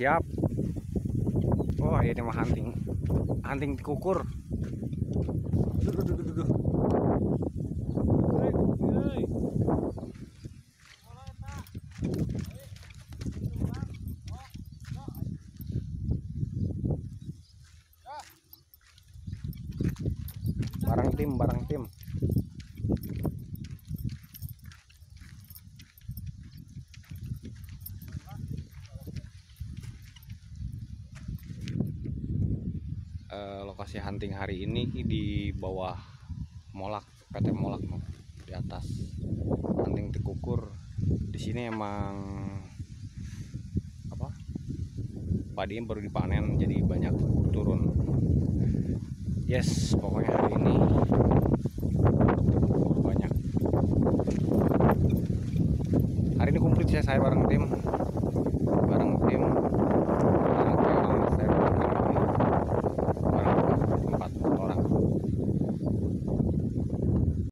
siap. Wah ini mah hunting. Hunting kukur. Barang tim barang tim Eh, lokasi hunting hari ini di bawah Molak PT Molak di atas hunting tikukur. Di sini emang apa? Padinya baru dipanen jadi banyak turun. Yes pokoknya hari ini banyak. Hari ini komplit ya saya bareng tim